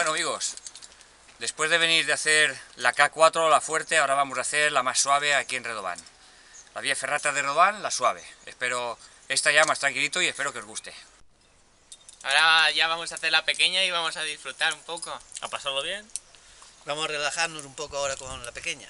Bueno amigos, después de venir de hacer la K4, la fuerte, ahora vamos a hacer la más suave aquí en Redobán. La vía ferrata de Redobán, la suave. Espero esta ya más tranquilito y espero que os guste. Ahora ya vamos a hacer la pequeña y vamos a disfrutar un poco. ¿A pasarlo bien? Vamos a relajarnos un poco ahora con la pequeña.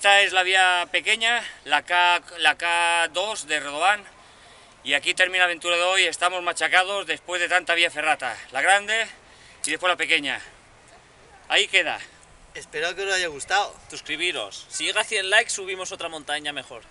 Esta es la vía pequeña, la, K, la K2 de Redobán. Y aquí termina la aventura de hoy. Estamos machacados después de tanta vía ferrata. La grande y después la pequeña. Ahí queda. Espero que os haya gustado. Suscribiros. Si llega a 100 likes, subimos otra montaña mejor.